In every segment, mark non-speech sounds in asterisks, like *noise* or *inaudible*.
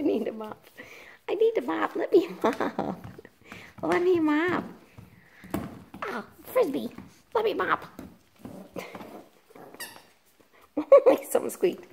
I need to mop. I need to mop. Let me *laughs* mop. Let me mop. Oh, Frisbee. Let me mop. *laughs* something squeaked.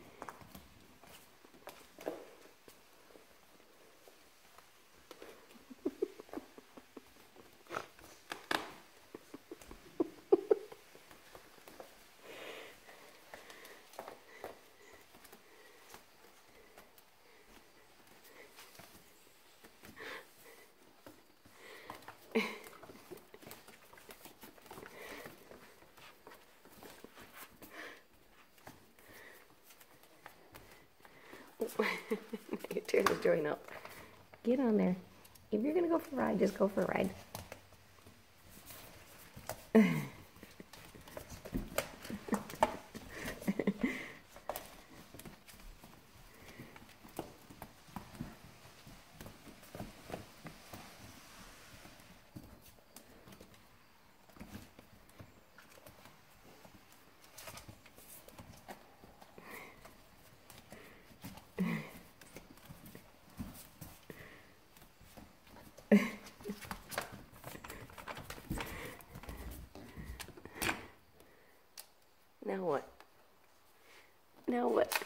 *laughs* you tear the joint up. Get on there. If you're gonna go for a ride, just go for a ride. *laughs* Now what? Now what?